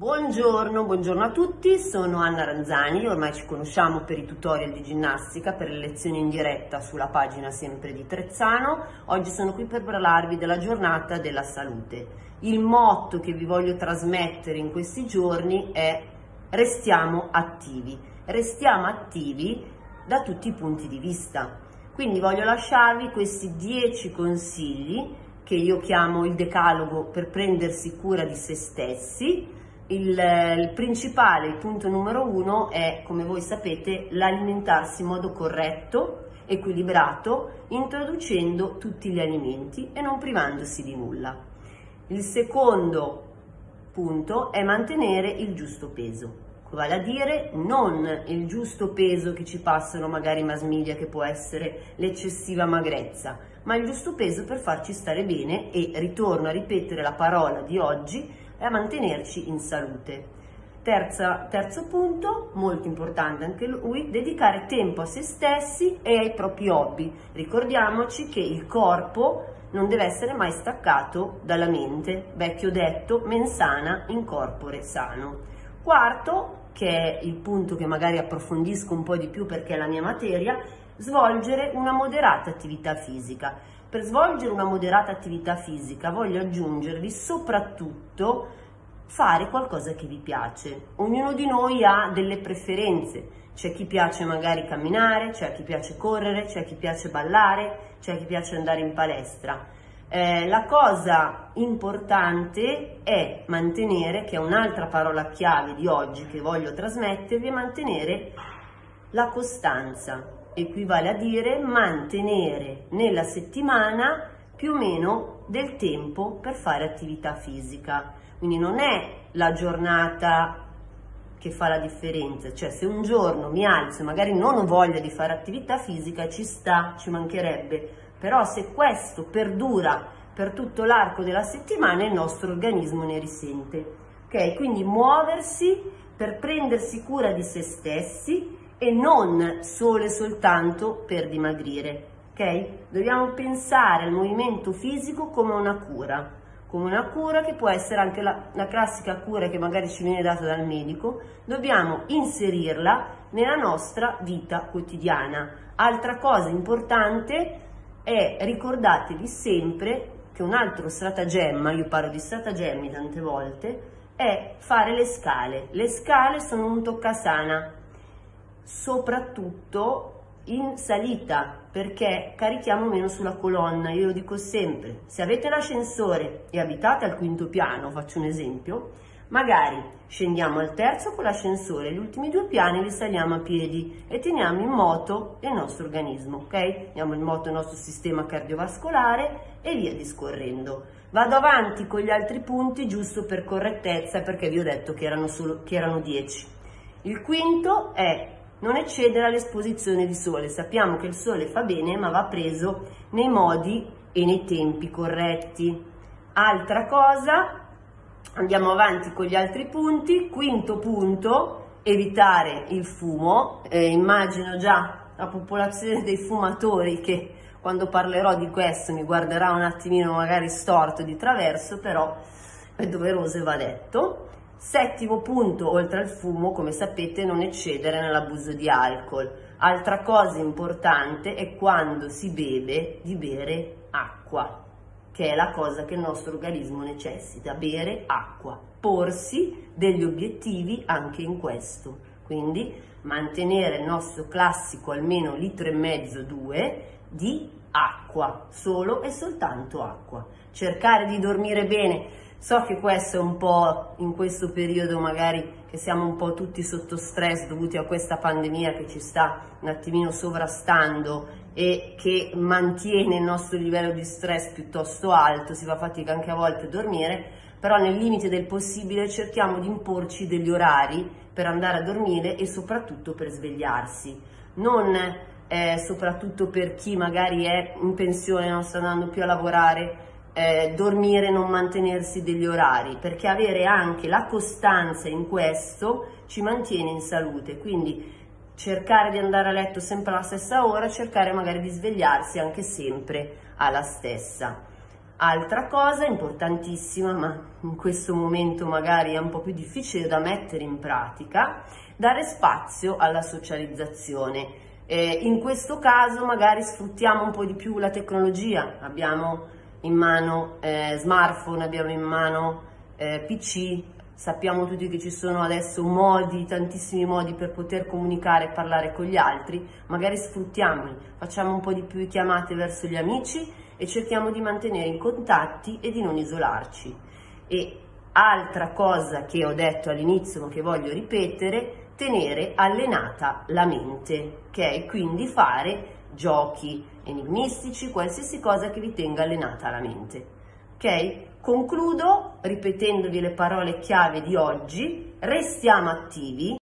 Buongiorno, buongiorno a tutti, sono Anna Ranzani, ormai ci conosciamo per i tutorial di ginnastica, per le lezioni in diretta sulla pagina sempre di Trezzano. Oggi sono qui per parlarvi della giornata della salute. Il motto che vi voglio trasmettere in questi giorni è restiamo attivi. Restiamo attivi da tutti i punti di vista. Quindi voglio lasciarvi questi 10 consigli che io chiamo il decalogo per prendersi cura di se stessi il, il, principale, il punto numero uno è, come voi sapete, l'alimentarsi in modo corretto, equilibrato, introducendo tutti gli alimenti e non privandosi di nulla. Il secondo punto è mantenere il giusto peso, vale a dire non il giusto peso che ci passano magari i mass media che può essere l'eccessiva magrezza, ma il giusto peso per farci stare bene e ritorno a ripetere la parola di oggi, e a mantenerci in salute. Terza, terzo punto, molto importante anche lui, dedicare tempo a se stessi e ai propri hobby. Ricordiamoci che il corpo non deve essere mai staccato dalla mente, vecchio detto, mensana in corpore sano. Quarto, che è il punto che magari approfondisco un po' di più perché è la mia materia, svolgere una moderata attività fisica. Per svolgere una moderata attività fisica voglio aggiungervi soprattutto fare qualcosa che vi piace. Ognuno di noi ha delle preferenze. C'è chi piace magari camminare, c'è chi piace correre, c'è chi piace ballare, c'è chi piace andare in palestra. Eh, la cosa importante è mantenere, che è un'altra parola chiave di oggi che voglio trasmettervi, mantenere la costanza equivale a dire mantenere nella settimana più o meno del tempo per fare attività fisica. Quindi non è la giornata che fa la differenza, cioè se un giorno mi alzo e magari non ho voglia di fare attività fisica ci sta, ci mancherebbe, però se questo perdura per tutto l'arco della settimana il nostro organismo ne risente. Ok, quindi muoversi per prendersi cura di se stessi e non solo e soltanto per dimagrire. Ok? Dobbiamo pensare al movimento fisico come una cura, come una cura che può essere anche la, la classica cura che magari ci viene data dal medico, dobbiamo inserirla nella nostra vita quotidiana. Altra cosa importante è ricordatevi sempre che un altro stratagemma, io parlo di stratagemmi tante volte, è fare le scale. Le scale sono un toccasana, soprattutto in salita perché carichiamo meno sulla colonna. Io lo dico sempre, se avete l'ascensore e abitate al quinto piano, faccio un esempio, magari scendiamo al terzo con l'ascensore, gli ultimi due piani li saliamo a piedi e teniamo in moto il nostro organismo, ok? Teniamo in moto il nostro sistema cardiovascolare e via discorrendo. Vado avanti con gli altri punti giusto per correttezza perché vi ho detto che erano, solo, che erano 10. Il quinto è non eccedere all'esposizione di sole. Sappiamo che il sole fa bene, ma va preso nei modi e nei tempi corretti. Altra cosa, andiamo avanti con gli altri punti. Quinto punto, evitare il fumo. Eh, immagino già la popolazione dei fumatori che quando parlerò di questo mi guarderà un attimino magari storto di traverso, però è doveroso e va detto. Settimo punto, oltre al fumo, come sapete, non eccedere nell'abuso di alcol. Altra cosa importante è quando si beve di bere acqua, che è la cosa che il nostro organismo necessita, bere acqua, porsi degli obiettivi anche in questo. Quindi mantenere il nostro classico almeno litro e mezzo, due di acqua, solo e soltanto acqua. Cercare di dormire bene So che questo è un po' in questo periodo magari che siamo un po' tutti sotto stress dovuti a questa pandemia che ci sta un attimino sovrastando e che mantiene il nostro livello di stress piuttosto alto, si fa fatica anche a volte a dormire, però nel limite del possibile cerchiamo di imporci degli orari per andare a dormire e soprattutto per svegliarsi. Non eh, soprattutto per chi magari è in pensione, non sta andando più a lavorare, eh, dormire non mantenersi degli orari, perché avere anche la costanza in questo ci mantiene in salute, quindi cercare di andare a letto sempre alla stessa ora, cercare magari di svegliarsi anche sempre alla stessa. Altra cosa importantissima, ma in questo momento magari è un po' più difficile da mettere in pratica, dare spazio alla socializzazione. Eh, in questo caso magari sfruttiamo un po' di più la tecnologia, abbiamo in mano eh, smartphone, abbiamo in mano eh, PC, sappiamo tutti che ci sono adesso modi, tantissimi modi per poter comunicare e parlare con gli altri, magari sfruttiamoli, facciamo un po' di più chiamate verso gli amici e cerchiamo di mantenere i contatti e di non isolarci. E altra cosa che ho detto all'inizio ma che voglio ripetere, tenere allenata la mente, ok? Quindi fare giochi enigmistici, qualsiasi cosa che vi tenga allenata la mente. Ok? Concludo ripetendovi le parole chiave di oggi, restiamo attivi,